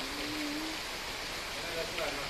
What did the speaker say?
ありがとうござます。